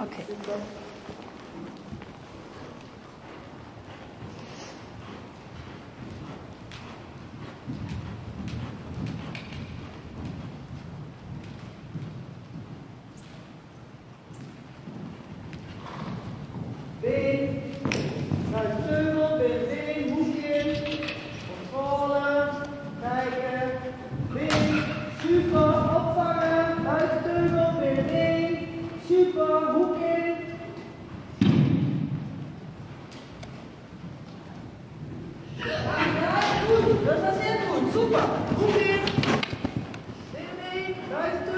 Okay. Über Huckel. Ja, gut, das war sehr gut, super. Huckel, Semi, Leistung.